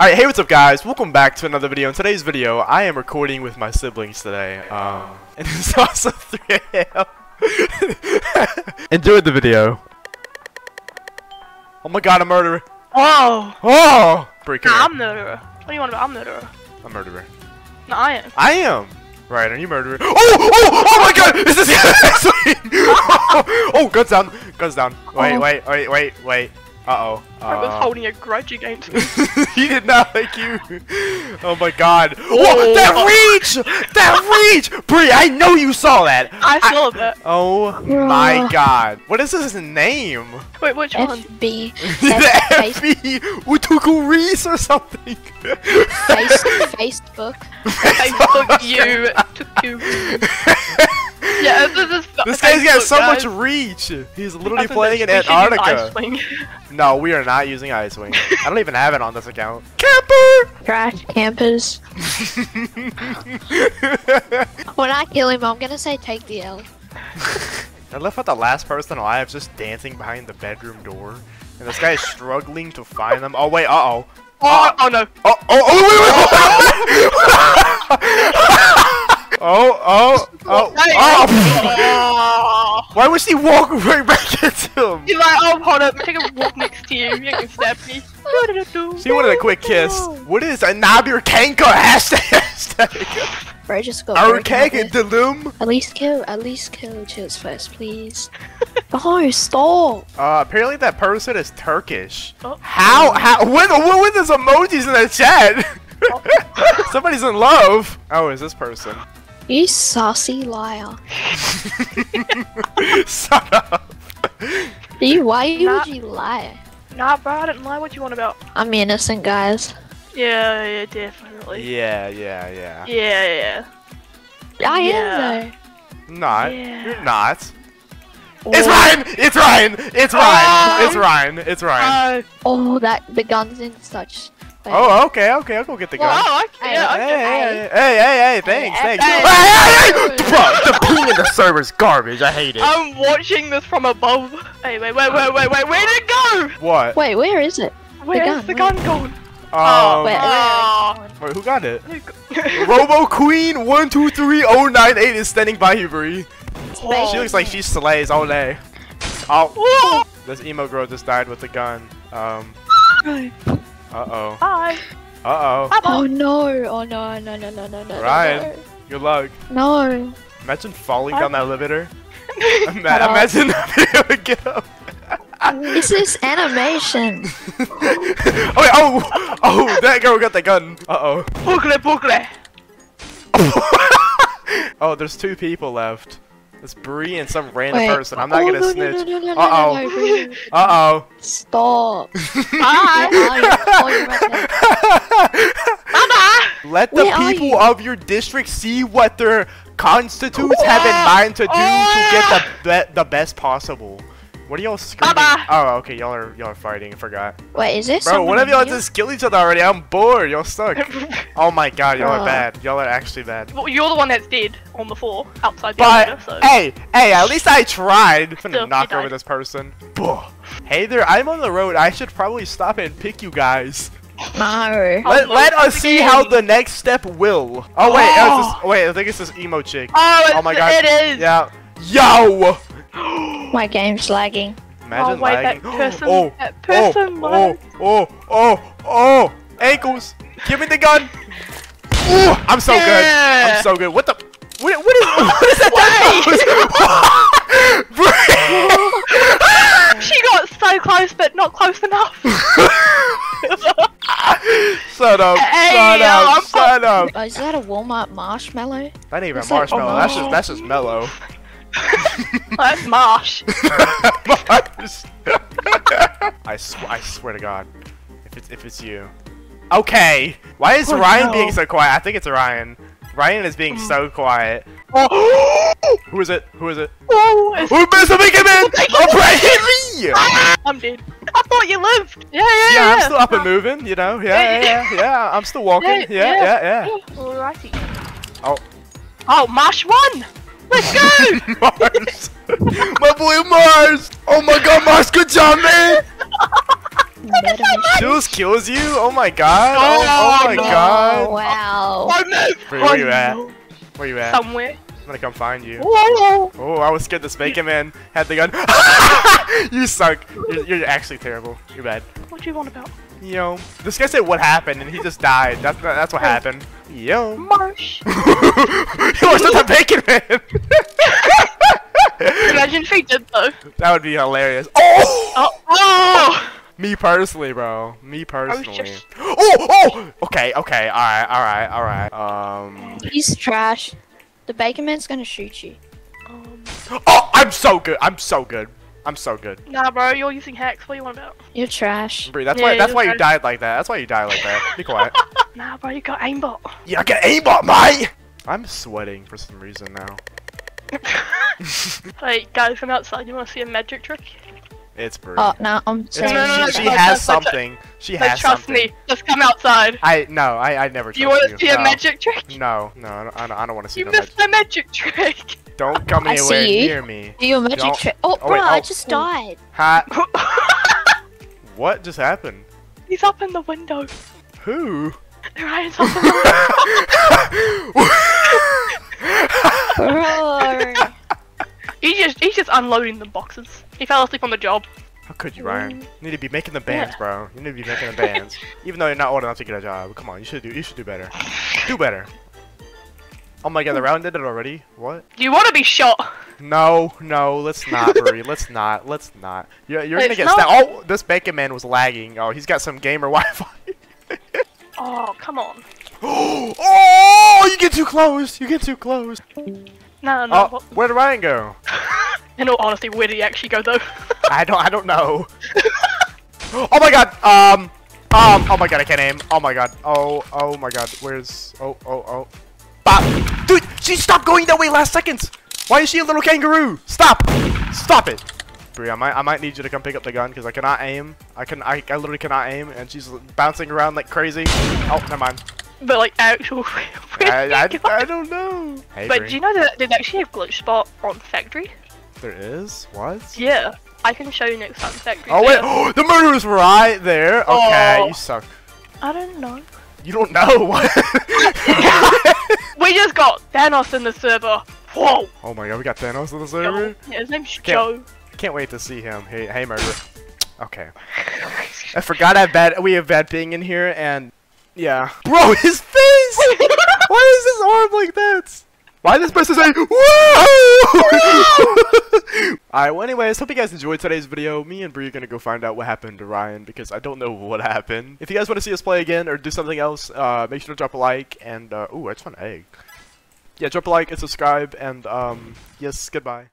Alright, hey what's up guys, welcome back to another video. In today's video, I am recording with my siblings today. Um, and it's also 3 a.m. Enjoy the video. Oh my god, a murderer. Whoa! Oh! Break Nah, I'm murderer. What do you want about? I'm murderer. I'm murderer. No, I am. I am! Right, are you murderer? Oh! Oh! Oh my god! Is this oh, oh, guns down. Guns down. Wait, Oh. wait, wait, wait, wait. Uh-oh. I was Uh, holding a grudge against me. he did not like you. Oh my god. Oh. Whoa, that reach! That reach! Brie, I know you saw that. I saw that. Oh my god. What is his name? Wait, which one? FB. the That's face, FB Utuku Reese or something. face, Facebook. Facebook you took you. Yeah, this is This guy's got Facebook, so much reach. He's literally Nothing playing in but we should use Antarctica. No, we are not using Ice Icewing. I don't even have it on this account. Camper! Trash campers. When I kill him, I'm gonna say take the L. I left with the last person alive just dancing behind the bedroom door. And this guy is struggling to find them. Oh, wait, uh-oh. Oh, uh, oh no. Uh, oh, oh, oh, wait, wait, wait. oh, oh, oh, oh. Oh. Why would she walk right back into him? He's like, oh, hold up, take a walk next to you. You can stab me. She wanted a quick kiss. What is a Nabir Kanka hashtag? hashtag. Bro, just go. Our broken up cake with. Delum. At least kill, at least kill Chillz first, please. oh, stop. Uh, apparently that person is Turkish. Oh. How? How? When? When? When there's emojis in the chat? Somebody's in love. Oh, is this person? You saucy liar. Shut up. You, why Nah. would you lie? Nah, bro, I didn't lie. What you want about? I'm innocent, guys. Yeah, yeah, definitely. Yeah, yeah, yeah. Yeah, yeah. I Yeah. am Not. Yeah. You're not. though. It's Oh, Ryan! It's Ryan! It's Ryan! Ah! It's Ryan! It's Ryan! Uh, Oh, that the gun's in such. Oh, okay, okay. I'll go get the gun. well, okay, yeah, Hey, okay. hey, hey, hey, hey, thanks, Hey, thanks. hey. Hey, hey, hey! Bro, the ping in the server's garbage. I hate it. I'm watching this from above. Hey, wait, wait, wait, wait, wait, where'd it go? What? Wait, where is it? Where's gun, the where? gun gone? Um, Wait, Ah. wait, who got it? Robo Queen one two three oh nine eight is standing by you, Bree. Oh. She looks like she slays all day. Oh, Whoa. this emo girl just died with a gun. Um, uh oh, Bye. Uh oh. Oh no! Oh no! No! No! No! No! No! Ryan. Good luck. No! Imagine falling down that elevator. Ima- Hello? imagine not being get up. no. This is animation. oh, wait, oh, oh, that girl got the gun. Uh oh. Boogle, boogle. oh, there's two people left. It's Bree and some random Wait. person. I'm not oh, gonna no, snitch. No, no, no, no, no, Uh-oh. no, no, Bree. Uh oh. Stop. Bye. Where are you? Oh, you're right there. Bye. Let the Where people of your district see what their constitutes have in mind to do to get the be the best possible. What are y'all screaming? Bye-bye. Oh, okay, y'all are y'all are fighting. I forgot. What is is this Bro, one of y'all just kill each other already. I'm bored. Y'all suck. Oh my god, y'all are oh. bad. Y'all are actually bad. Well, You're the one that's dead on the floor outside the But elevator, so. hey, hey, at least I tried. I'm Still, gonna you knock over this person. Hey there, I'm on the road. I should probably stop and pick you guys. No. Oh, Let, let us see game. how the next step will. Oh wait, Oh. this, wait, I think it's this emo chick. Oh, Oh my god. it is. Yeah. Yo. My game's lagging. Imagine oh wait, lagging. that person, oh, that person, oh, lagged. oh, oh, oh, oh, ankles. Give me the gun. Ooh, I'm so good. I'm so good. What the? What, what is? What is that? Bro? She got so close, but not close enough. shut up! Hey, shut yo, up! I'm shut up! Oh, is that a Walmart marshmallow? That ain't even It's like- marshmallow. oh, that's just that's just mellow. That's marsh. I sw I swear to God, if it's if it's you. Okay. Why is Oh, Ryan no. being so quiet? I think it's Ryan. Ryan is being so mm. quiet. Who is it? Who is it? Oh, it's- Who is the big man? Oh, Brady! I'm dead. I thought you lived. Yeah, yeah, Yeah, yeah. I'm still up and uh, moving. You know. Yeah, yeah, yeah. yeah I'm still walking. Yeah, yeah, yeah. Alrighty. Oh. Oh, Marsh won. Let's go. Mars! My boy Mars! Oh my god, Mars, good job, man! Murder Jules kills you? Oh my god! Oh, oh, oh my no. Oh, god! wow. Oh no! Where, where oh, you at? no. Where you at? Somewhere. I'm gonna come find you. Whoa! Oh, I was scared this bacon man had the gun. you suck. You're, you're actually terrible. You're bad. What do you want about? Yo, this guy said what happened and he just died. That's that's what happened. Yo. Marsh. he was the bacon man. Imagine if he did though. that would be hilarious. Oh! Oh! Oh! Me personally, bro. Me personally. just- Oh, oh! Okay, okay, alright, alright, alright. Um. He's trash. The Bacon Man's gonna shoot you. Um, Oh, I'm so good. I'm so good. I'm so good. nah, bro, you're using hacks. What do you want about? You're trash. Brie, that's Yeah, why. That's you're why you died like that. That's why you died like that. Be quiet. Nah, bro, you got aimbot. yeah, get aimbot, mate. I'm sweating for some reason now. hey, guys, come outside. You want to see a magic trick? It's Brie. Oh, no, I'm It's- sorry. No, no, no, she, she no, has no, no, no, something. She But has trust something. me, just come outside. I no, I I never trust You want you. to see a magic trick? No, no, I don't, I don't, I don't want to see You no missed magic. the magic trick. Don't come I anywhere see you. near me. Do your magic Don't- trick. Oh, oh, bro, wait, I oh. just died. Ha! What just happened? He's up in the window. Who? Ryan's up in the Bro. He's just he's just unloading the boxes. He fell asleep on the job. How could you, Ryan? Mm. You need to be making the bands, Yeah. bro. You need to be making the bands. Even though you're not old enough to get a job. Come on, you should do. You should do better. Do better. Oh my god, the round did it already. What? You want to be shot? No, no, let's not, Marie. let's not. Let's not. You're, you're gonna get not- stabbed. Oh, this bacon man was lagging. Oh, he's got some gamer Wi-Fi. Oh, come on. oh, you get too close. You get too close. No, no. Oh, where did Ryan go? In all honesty, where did he actually go though? I don't. I don't know. oh my god. Um. Um. Oh my god. I can't aim. Oh my god. Oh. Oh my god. Where's? Oh. Oh. Oh. Bop. Dude, she stopped going that way last seconds. Why is she a little kangaroo? Stop. Stop it. Brie, I might. I might need you to come pick up the gun because I cannot aim. I can. I, I literally cannot aim, and she's bouncing around like crazy. Oh, never mind. but like actual. where I, I. I don't know. Hey, But Brie. do you know that there's actually a glitch spot on Factory? there is what? Yeah. I can show you next time. Oh wait, the murderer's right there. Okay, Oh. you suck. I don't know. You don't know what? We just got Thanos in the server. Whoa. oh my god, we got Thanos in the server. Yeah, his name's Can't- Joe. Can't wait to see him. Hey, hey, murderer. Okay. I forgot I bad. We have bad ping in here, and yeah. Bro, his face. Why is his arm like that? Why this person say whoa? Alright, well anyways, hope you guys enjoyed today's video. Me and Bree are gonna go find out what happened to Ryan because I don't know what happened. If you guys want to see us play again or do something else, uh, make sure to drop a like and uh, ooh, I just found an egg. Yeah, drop a like and subscribe and um, yes, goodbye.